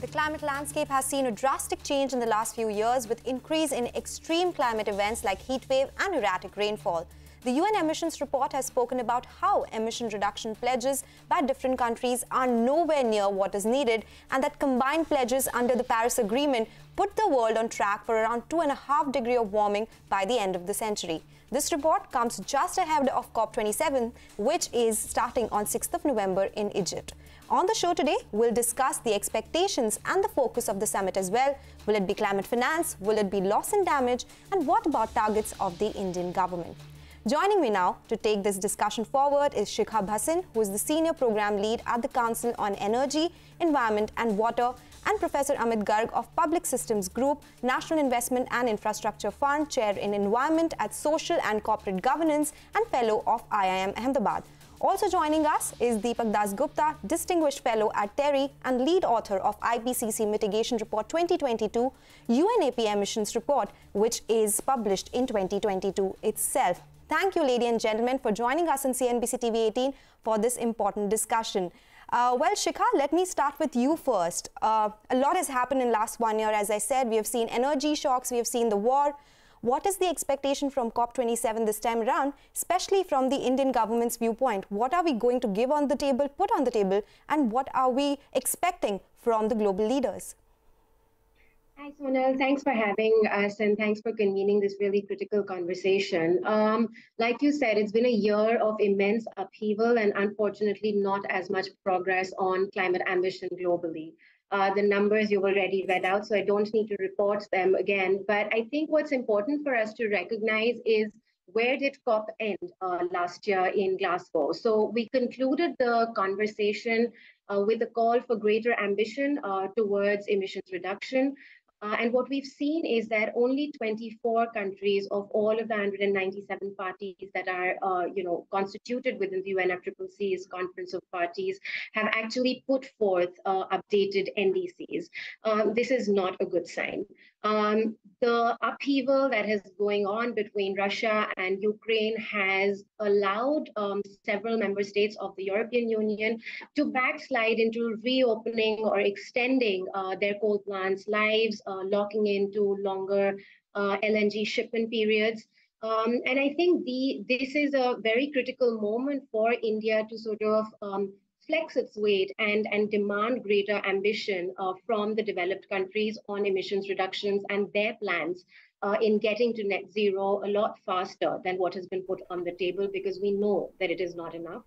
The climate landscape has seen a drastic change in the last few years with increase in extreme climate events like heatwave and erratic rainfall. The UN emissions report has spoken about how emission reduction pledges by different countries are nowhere near what is needed and that combined pledges under the Paris Agreement put the world on track for around 2.5 degree of warming by the end of the century. This report comes just ahead of COP27, which is starting on 6th of November in Egypt. On the show today, we'll discuss the expectations and the focus of the summit as well. Will it be climate finance? Will it be loss and damage? And what about targets of the Indian government? Joining me now to take this discussion forward is Shikha Bhasin, who is the Senior Program Lead at the Council on Energy, Environment and Water, and Professor Amit Garg of Public Systems Group, National Investment and Infrastructure Fund, Chair in Environment at Social and Corporate Governance, and Fellow of IIM Ahmedabad. Also joining us is Dipak Dasgupta, Distinguished Fellow at TERI and lead author of IPCC Mitigation Report 2022, UNEP Emissions Report, which is published in 2022 itself. Thank you, ladies and gentlemen, for joining us on CNBC TV 18 for this important discussion. Uh, well, Shikha, let me start with you first. Uh, a lot has happened in last one year. As I said, we have seen energy shocks, we have seen the war, what is the expectation from COP27 this time around, especially from the Indian government's viewpoint? What are we going to give on the table, put on the table, and what are we expecting from the global leaders? Hi, Sonal. Thanks for having us and thanks for convening this really critical conversation. Um, like you said, it's been a year of immense upheaval and unfortunately not as much progress on climate ambition globally. Uh, the numbers you've already read out, so I don't need to report them again. But I think what's important for us to recognize is where did COP end uh, last year in Glasgow? So we concluded the conversation uh, with a call for greater ambition uh, towards emissions reduction. Uh, and what we've seen is that only 24 countries of all of the 197 parties that are, uh, you know, constituted within the UNFCCC's Conference of Parties have actually put forth uh, updated NDCs. Um, this is not a good sign. Um, the upheaval that is going on between Russia and Ukraine has allowed um, several member states of the European Union to backslide into reopening or extending uh, their coal plants' lives, locking into longer uh, LNG shipment periods. Um, and I think the this is a very critical moment for India to sort of um, flex its weight and, and demand greater ambition uh, from the developed countries on emissions reductions and their plans uh, in getting to net zero a lot faster than what has been put on the table because we know that it is not enough.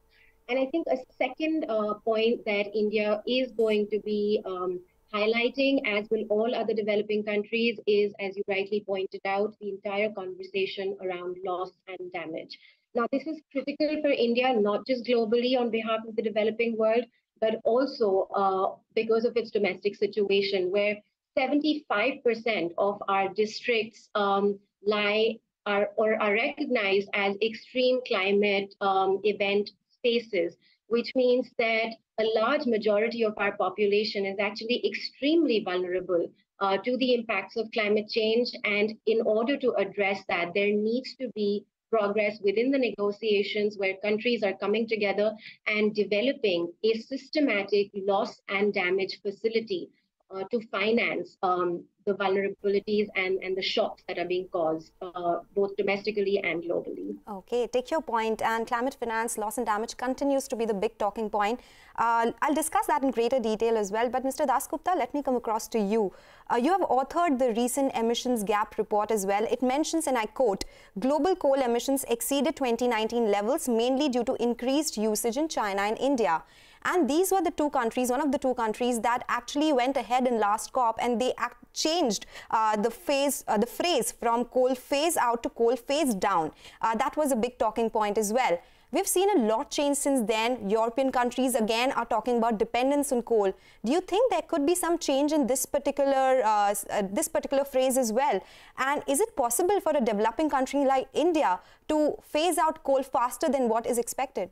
And I think a second uh, point that India is going to be um, highlighting, as will all other developing countries, is, as you rightly pointed out, the entire conversation around loss and damage. Now, this is critical for India, not just globally on behalf of the developing world, but also uh, because of its domestic situation, where 75% of our districts um, lie are, or are recognized as extreme climate um, event spaces, which means that a large majority of our population is actually extremely vulnerable uh, to the impacts of climate change. And in order to address that, there needs to be progress within the negotiations where countries are coming together and developing a systematic loss and damage facility uh, to finance um, the vulnerabilities and, and the shocks that are being caused uh, both domestically and globally. Okay, take your point. And climate finance, loss and damage continues to be the big talking point. Uh, I'll discuss that in greater detail as well. But Mr. Dasgupta, let me come across to you. Uh, you have authored the recent emissions gap report as well. It mentions, and I quote, global coal emissions exceeded 2019 levels mainly due to increased usage in China and India. And these were the two countries, one of the two countries that actually went ahead in last COP and they changed uh, the phase, uh, the phrase from coal phase out to coal phase down. Uh, that was a big talking point as well. We've seen a lot change since then. European countries again are talking about dependence on coal. Do you think there could be some change in this particular uh, uh, this particular phrase as well? And is it possible for a developing country like India to phase out coal faster than what is expected?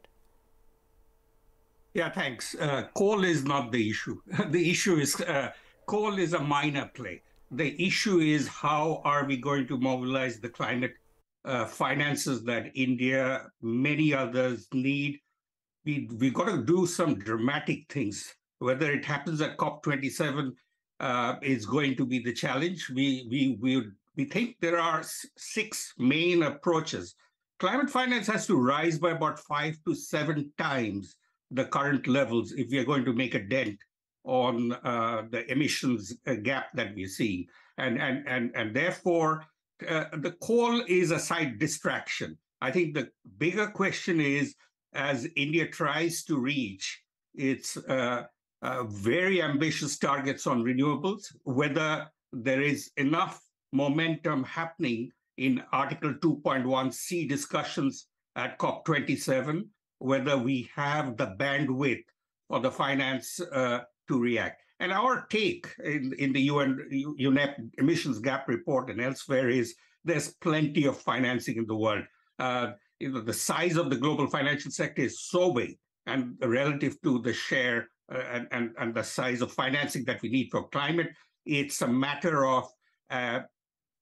Yeah, thanks. Uh, coal is not the issue. the issue is uh, coal is a minor play. The issue is how are we going to mobilize the climate uh, finances that India, many others need. We we got to do some dramatic things. Whether it happens at COP27 uh, is going to be the challenge. We we we we think there are six main approaches. Climate finance has to rise by about five to seven times the current levels if we are going to make a dent on uh, the emissions uh, gap that we're seeing, and and and and therefore uh, the coal is a side distraction. I think the bigger question is as India tries to reach its uh, uh, very ambitious targets on renewables, whether there is enough momentum happening in Article 2.1c discussions at COP27, whether we have the bandwidth or the finance uh, to react. And our take in, in the UN UNEP emissions gap report and elsewhere is there's plenty of financing in the world. Uh, you know, the size of the global financial sector is so big, and relative to the share uh, and, and, and the size of financing that we need for climate, it's a matter of uh,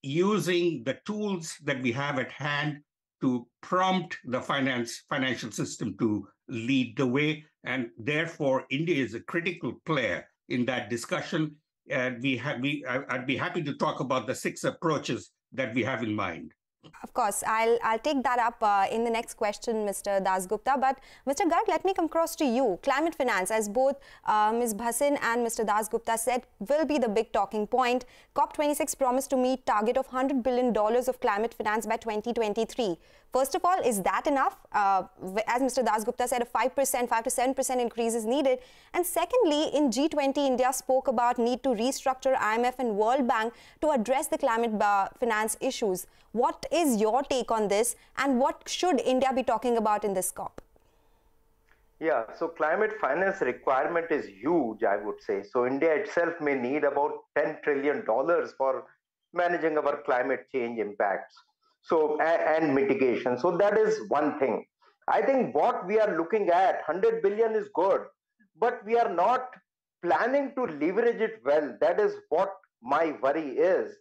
using the tools that we have at hand to prompt the finance financial system to lead the way. And therefore india is a critical player in that discussion. And we have we i'd be happy to talk about the six approaches that we have in mind of course, I'll, I'll take that up uh, in the next question, Mr. Dasgupta. But Mr. Garg, let me come across to you. Climate finance, as both uh, Ms. Bhasin and Mr. Dasgupta said, will be the big talking point. COP26 promised to meet target of $100 billion of climate finance by 2023. First of all, is that enough? Uh, as Mr. Dasgupta said, a 5%, 5 to 7% increase is needed. And secondly, in G20, India spoke about need to restructure IMF and World Bank to address the climate finance issues. What is your take on this and what should India be talking about in this COP? Yeah, so climate finance requirement is huge, I would say. So India itself may need about $10 trillion for managing our climate change impacts so and, mitigation. So that is one thing. I think what we are looking at 100 billion is good but we are not planning to leverage it well. That is what my worry is.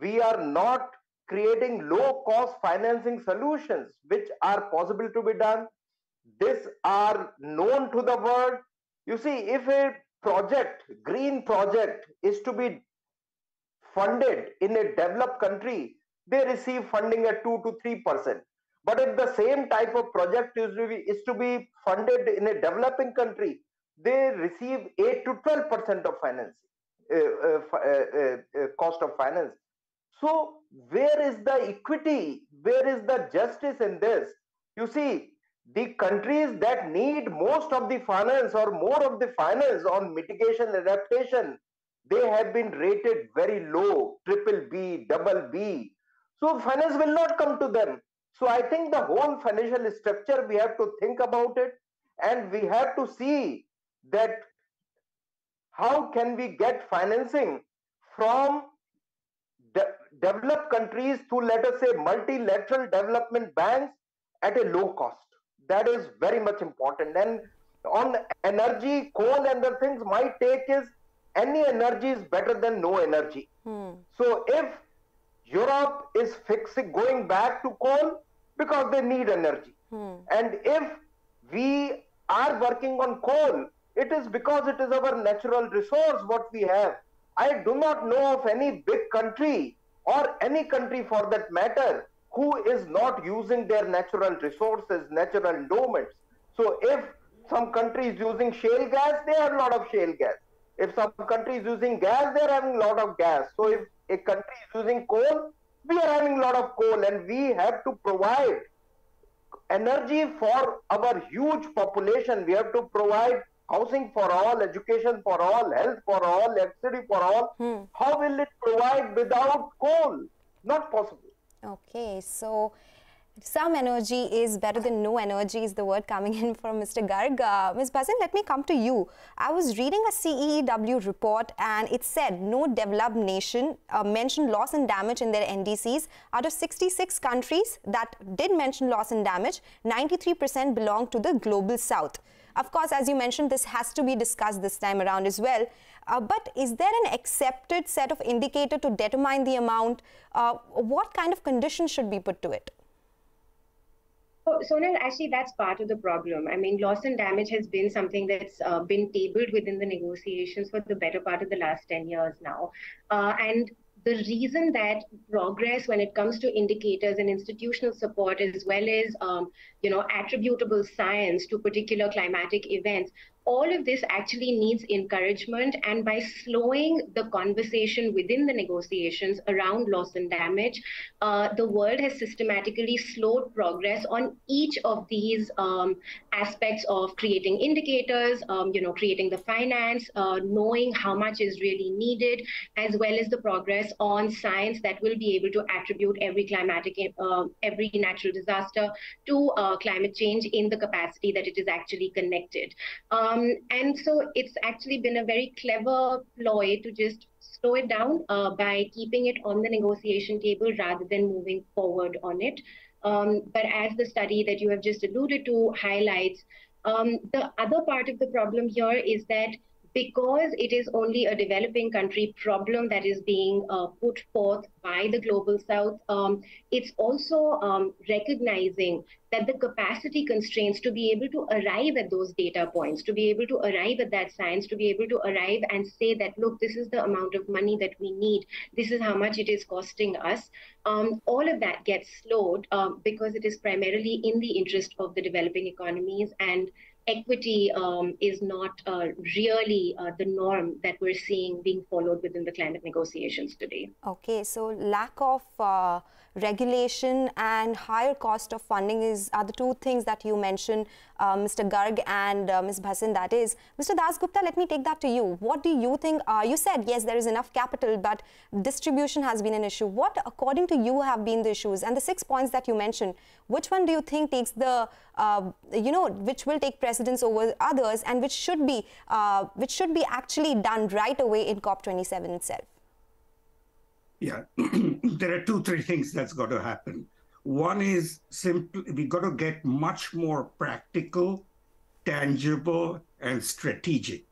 We are not creating low cost financing solutions which are possible to be done. This are known to the world. You see if a project green project is to be funded in a developed country they receive funding at 2 to 3%. But if the same type of project is to, be, is to be funded in a developing country, they receive 8 to 12% of finance, uh, uh, uh, uh, cost of finance. So, where is the equity? Where is the justice in this? You see, the countries that need most of the finance or more of the finance on mitigation adaptation, they have been rated very low, triple B, double B, so finance will not come to them. So I think the whole financial structure, we have to think about it and we have to see that how can we get financing from de developed countries to let us say multilateral development banks at a low cost. That is very much important. And on energy, coal and other things, my take is any energy is better than no energy. Hmm. So if Europe is fixing going back to coal because they need energy. Hmm. And if we are working on coal, it is because it is our natural resource what we have. I do not know of any big country or any country for that matter who is not using their natural resources, natural endowments. So if some country is using shale gas, they have a lot of shale gas. If some country is using gas, they are having a lot of gas. So if a country is using coal, we are having a lot of coal and we have to provide energy for our huge population. We have to provide housing for all, education for all, health for all, electricity for all. Hmm. How will it provide without coal? Not possible. Okay, so some energy is better than no energy is the word coming in from Mr. Garg. Uh, Ms. Bhasin, let me come to you. I was reading a CEEW report and it said no developed nation uh, mentioned loss and damage in their NDCs. Out of 66 countries that did mention loss and damage, 93% belong to the global south. Of course, as you mentioned, this has to be discussed this time around as well. Uh, but is there an accepted set of indicator to determine the amount? Uh, what kind of conditions should be put to it? Sonal, actually, that's part of the problem. I mean, loss and damage has been something that's uh, been tabled within the negotiations for the better part of the last 10 years now. Uh, and the reason that progress when it comes to indicators and institutional support as well as um, you know attributable science to particular climatic events all of this actually needs encouragement. And by slowing the conversation within the negotiations around loss and damage, uh, the world has systematically slowed progress on each of these um, aspects of creating indicators, um, you know, creating the finance, uh, knowing how much is really needed, as well as the progress on science that will be able to attribute every climatic, uh, every natural disaster to uh, climate change in the capacity that it is actually connected. Um, um, and so it's actually been a very clever ploy to just slow it down uh, by keeping it on the negotiation table rather than moving forward on it. Um, but as the study that you have just alluded to highlights, um, the other part of the problem here is that because it is only a developing country problem that is being uh, put forth by the global south, um, it's also um, recognizing that the capacity constraints to be able to arrive at those data points, to be able to arrive at that science, to be able to arrive and say that, look, this is the amount of money that we need, this is how much it is costing us. Um, all of that gets slowed um, because it is primarily in the interest of the developing economies and equity um, is not uh, really uh, the norm that we're seeing being followed within the climate negotiations today. Okay, so lack of uh, regulation and higher cost of funding is are the two things that you mentioned, uh, Mr. Garg and uh, Ms. Bhasin, that is. Mr. Dasgupta. let me take that to you. What do you think? Uh, you said, yes, there is enough capital, but distribution has been an issue. What, according to you, have been the issues? And the six points that you mentioned, which one do you think takes the, uh, you know, which will take precedence over others and which should be, uh, which should be actually done right away in COP27 itself? Yeah, there are two, three things that's got to happen. One is simply we got to get much more practical, tangible, and strategic.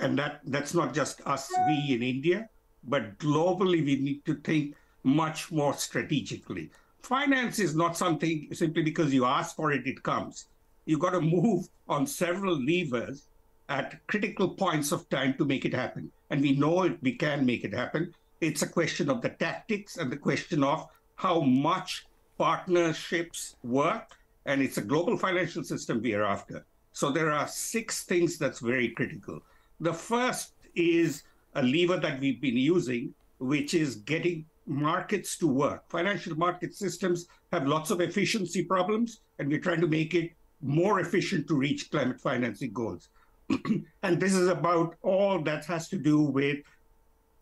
And that that's not just us, we in India, but globally we need to think much more strategically. Finance is not something simply because you ask for it, it comes. You've got to move on several levers at critical points of time to make it happen. And we know it, we can make it happen. It's a question of the tactics and the question of how much partnerships work. And it's a global financial system we are after. So there are six things that's very critical. The first is a lever that we've been using, which is getting markets to work. Financial market systems have lots of efficiency problems, and we're trying to make it more efficient to reach climate financing goals. and this is about all that has to do with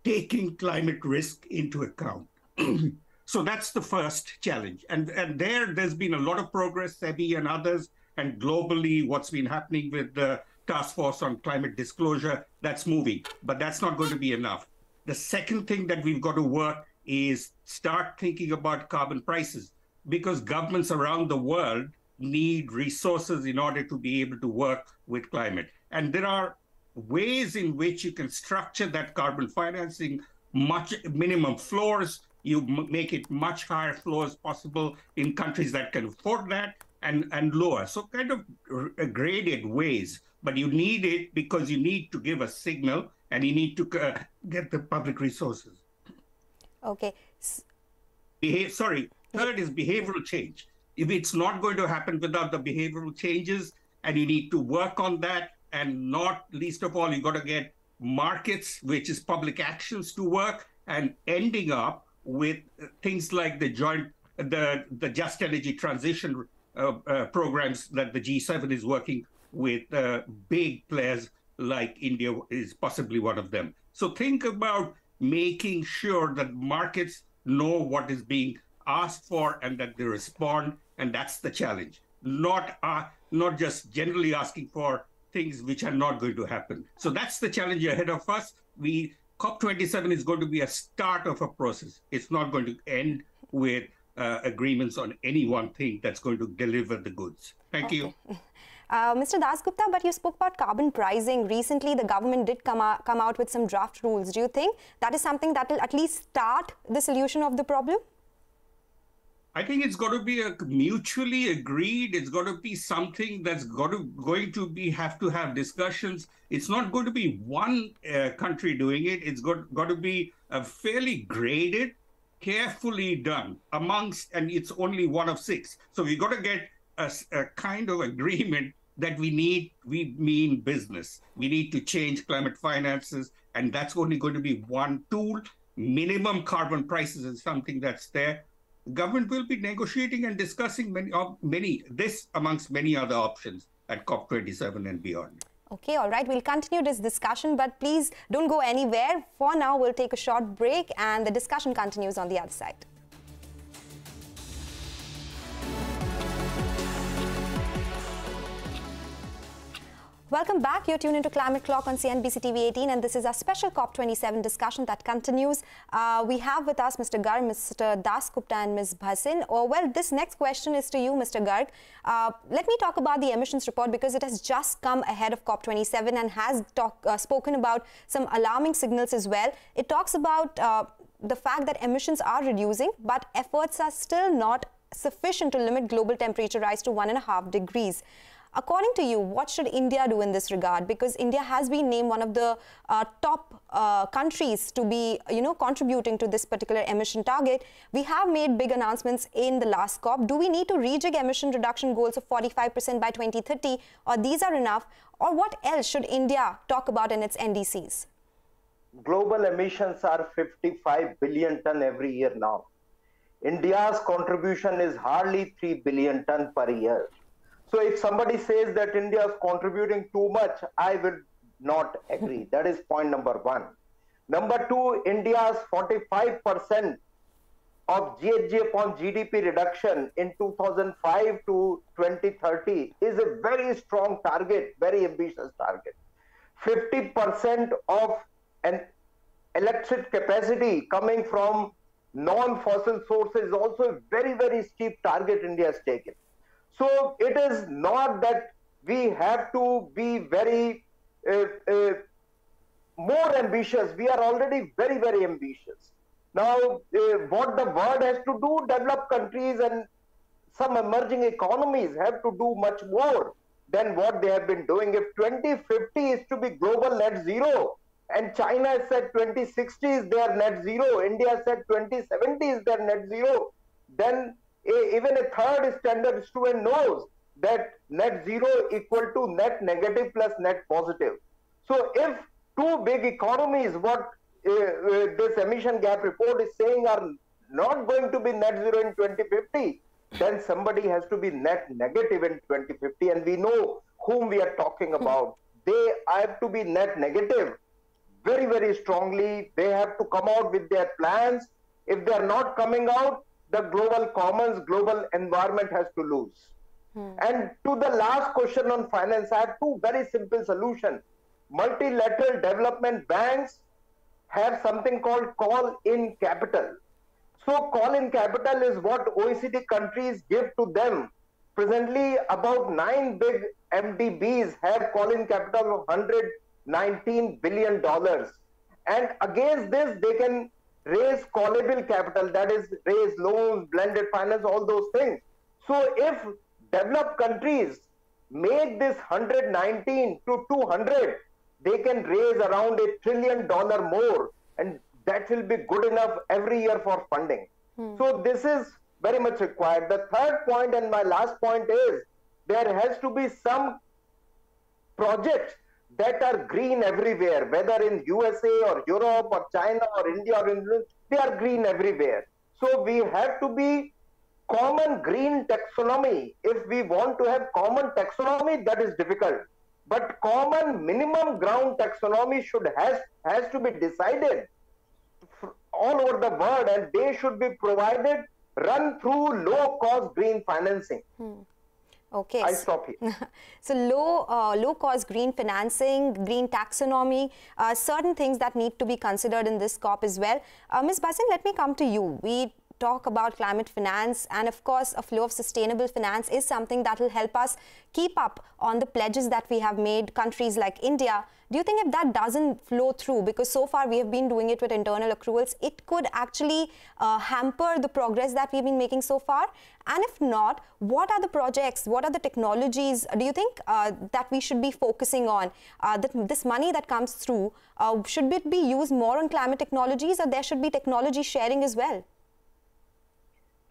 taking climate risk into account. so that's the first challenge. And, and there, there's been a lot of progress, SEBI and others, and globally, what's been happening with the task force on climate disclosure, that's moving. But that's not going to be enough. The second thing that we've got to work is start thinking about carbon prices because governments around the world need resources in order to be able to work with climate. And there are ways in which you can structure that carbon financing much minimum floors. You make it much higher floors possible in countries that can afford that and and lower. So kind of graded ways but you need it because you need to give a signal and you need to uh, get the public resources okay Behave, sorry third is behavioral change if it's not going to happen without the behavioral changes and you need to work on that and not least of all, you got to get markets, which is public actions to work, and ending up with things like the joint, the the just energy transition uh, uh, programs that the G7 is working with uh, big players like India is possibly one of them. So think about making sure that markets know what is being asked for and that they respond, and that's the challenge. Not uh, not just generally asking for things which are not going to happen. So that's the challenge ahead of us. We COP27 is going to be a start of a process. It's not going to end with uh, agreements on any one thing that's going to deliver the goods. Thank okay. you. Uh, Mr. Dasgupta, but you spoke about carbon pricing. Recently, the government did come out, come out with some draft rules. Do you think that is something that will at least start the solution of the problem? I think it's got to be a mutually agreed. It's got to be something that's got to going to be have to have discussions. It's not going to be one uh, country doing it. It's got got to be a fairly graded, carefully done amongst, and it's only one of six. So we got to get a, a kind of agreement that we need. We mean business. We need to change climate finances, and that's only going to be one tool. Minimum carbon prices is something that's there government will be negotiating and discussing many, many this amongst many other options at COP27 and beyond. Okay, all right. We'll continue this discussion, but please don't go anywhere. For now, we'll take a short break and the discussion continues on the other side. Welcome back. You're tuned into Climate Clock on CNBC TV 18, and this is our special COP27 discussion that continues. Uh, we have with us Mr. Garg, Mr. Dasgupta, and Ms. Bhasin. Oh, well, this next question is to you, Mr. Garg. Uh, let me talk about the emissions report because it has just come ahead of COP27 and has talk, uh, spoken about some alarming signals as well. It talks about uh, the fact that emissions are reducing, but efforts are still not sufficient to limit global temperature rise to one and a half degrees. According to you, what should India do in this regard? Because India has been named one of the uh, top uh, countries to be, you know, contributing to this particular emission target. We have made big announcements in the last COP. Do we need to rejig emission reduction goals of 45% by 2030, or these are enough? Or what else should India talk about in its NDCs? Global emissions are 55 billion ton every year now. India's contribution is hardly 3 billion ton per year. So if somebody says that India is contributing too much, I will not agree. That is point number one. Number two, India's 45% of GHG upon GDP reduction in 2005 to 2030 is a very strong target, very ambitious target. 50% of an electric capacity coming from non-fossil sources is also a very, very steep target India has taken. So it is not that we have to be very uh, uh, more ambitious. We are already very, very ambitious. Now, uh, what the world has to do, developed countries and some emerging economies have to do much more than what they have been doing. If 2050 is to be global net zero, and China said 2060 is their net zero, India said 2070 is their net zero, then a, even a third standard student knows that net zero equal to net negative plus net positive. So if two big economies, what uh, uh, this emission gap report is saying are not going to be net zero in 2050, then somebody has to be net negative in 2050. And we know whom we are talking about. They have to be net negative very, very strongly. They have to come out with their plans. If they are not coming out, the global commons, global environment has to lose. Hmm. And to the last question on finance, I have two very simple solutions. Multilateral development banks have something called call in capital. So, call in capital is what OECD countries give to them. Presently, about nine big MDBs have call in capital of $119 billion. And against this, they can raise callable capital, that is, raise loans, blended finance, all those things. So if developed countries make this 119 to 200, they can raise around a trillion dollar more, and that will be good enough every year for funding. Hmm. So this is very much required. The third point and my last point is there has to be some projects that are green everywhere, whether in USA or Europe or China or India or England, they are green everywhere. So we have to be common green taxonomy. If we want to have common taxonomy, that is difficult. But common minimum ground taxonomy should has has to be decided all over the world, and they should be provided run through low cost green financing. Hmm. Okay. I'll stop here. so low, uh, low cost green financing, green taxonomy, uh, certain things that need to be considered in this COP as well. Uh, Ms. Bhasin, let me come to you. We talk about climate finance. And of course, a flow of sustainable finance is something that will help us keep up on the pledges that we have made, countries like India. Do you think if that doesn't flow through, because so far we have been doing it with internal accruals, it could actually uh, hamper the progress that we've been making so far? And if not, what are the projects, what are the technologies do you think uh, that we should be focusing on? Uh, that this money that comes through, uh, should it be used more on climate technologies or there should be technology sharing as well?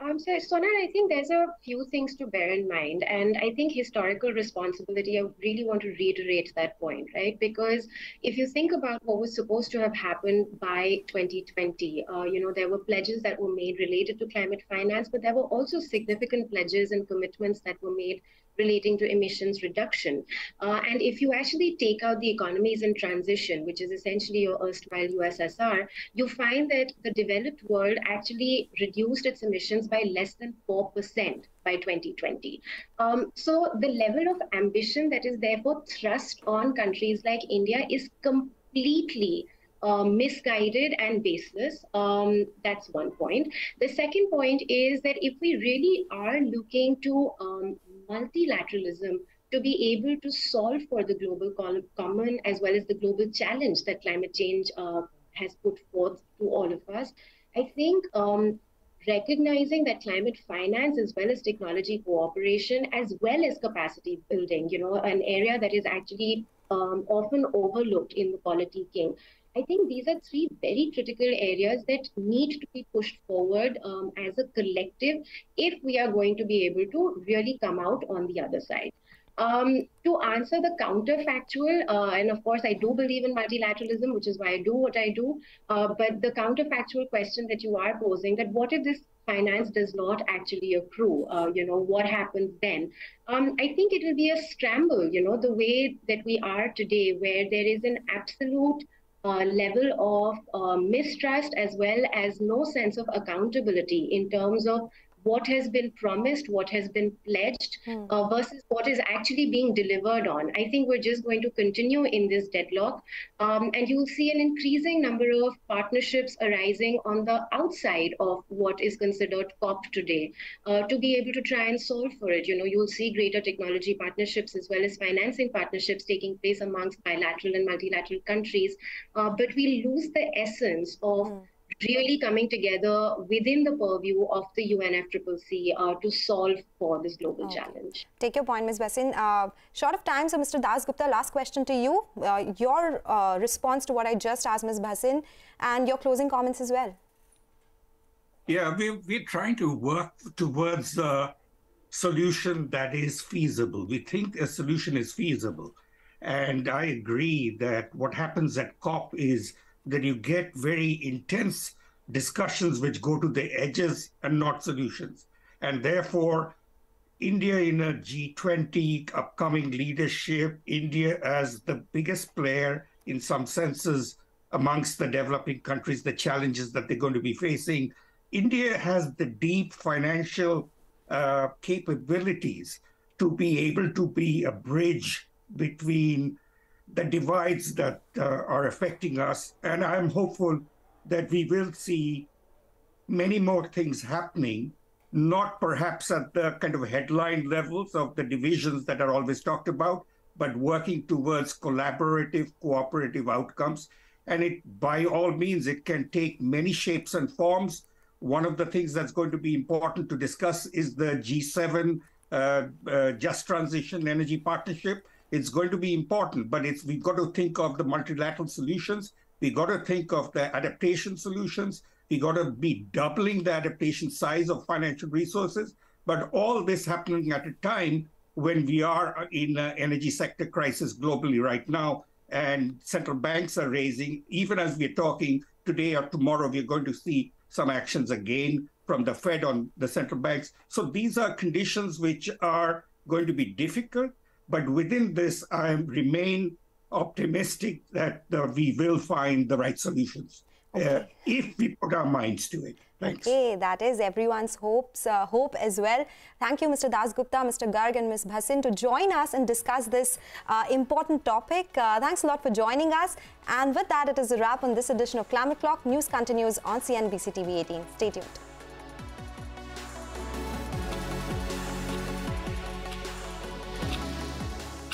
Um, so, Sonal, I think there's a few things to bear in mind. And I think historical responsibility, I really want to reiterate that point, right? Because if you think about what was supposed to have happened by 2020, uh, you know, there were pledges that were made related to climate finance, but there were also significant pledges and commitments that were made relating to emissions reduction. Uh, and if you actually take out the economies in transition, which is essentially your erstwhile USSR, you find that the developed world actually reduced its emissions by less than 4% by 2020. Um, so the level of ambition that is therefore thrust on countries like India is completely uh, misguided and baseless. Um, that's one point. The second point is that if we really are looking to um, multilateralism to be able to solve for the global common as well as the global challenge that climate change uh, has put forth to all of us. I think um, recognizing that climate finance as well as technology cooperation as well as capacity building, you know, an area that is actually um, often overlooked in the politicking. I think these are three very critical areas that need to be pushed forward um, as a collective if we are going to be able to really come out on the other side. Um, to answer the counterfactual, uh, and of course, I do believe in multilateralism, which is why I do what I do. Uh, but the counterfactual question that you are posing that what if this finance does not actually accrue? Uh, you know, what happens then? Um, I think it will be a scramble, you know, the way that we are today, where there is an absolute uh, level of uh, mistrust as well as no sense of accountability in terms of what has been promised, what has been pledged, mm. uh, versus what is actually being delivered on. I think we're just going to continue in this deadlock. Um, and you'll see an increasing number of partnerships arising on the outside of what is considered COP today uh, to be able to try and solve for it. You know, you'll see greater technology partnerships as well as financing partnerships taking place amongst bilateral and multilateral countries. Uh, but we lose the essence of mm really coming together within the purview of the UNFCCC uh, to solve for this global okay. challenge. Take your point, Ms. Bhasin. Uh, short of time, so Mr. Dasgupta, last question to you. Uh, your uh, response to what I just asked Ms. Bhasin and your closing comments as well. Yeah, we, we're trying to work towards a solution that is feasible. We think a solution is feasible. And I agree that what happens at COP is that you get very intense discussions which go to the edges and not solutions. And therefore, India in a G20 upcoming leadership, India as the biggest player in some senses amongst the developing countries, the challenges that they're going to be facing. India has the deep financial uh, capabilities to be able to be a bridge between the divides that uh, are affecting us. And I'm hopeful that we will see many more things happening, not perhaps at the kind of headline levels of the divisions that are always talked about, but working towards collaborative, cooperative outcomes. And it, by all means, it can take many shapes and forms. One of the things that's going to be important to discuss is the G7 uh, uh, Just Transition Energy Partnership it's going to be important, but it's we've got to think of the multilateral solutions. We've got to think of the adaptation solutions. We've got to be doubling the adaptation size of financial resources. But all this happening at a time when we are in an energy sector crisis globally right now, and central banks are raising, even as we're talking today or tomorrow, we're going to see some actions again from the Fed on the central banks. So these are conditions which are going to be difficult, but within this, I remain optimistic that uh, we will find the right solutions uh, okay. uh, if we put our minds to it. Thanks. Okay, that is everyone's hopes, uh, hope as well. Thank you, Mr. Dasgupta, Mr. Garg, and Ms. Bhasin to join us and discuss this uh, important topic. Uh, thanks a lot for joining us. And with that, it is a wrap on this edition of Climate Clock. News continues on CNBC TV 18. Stay tuned.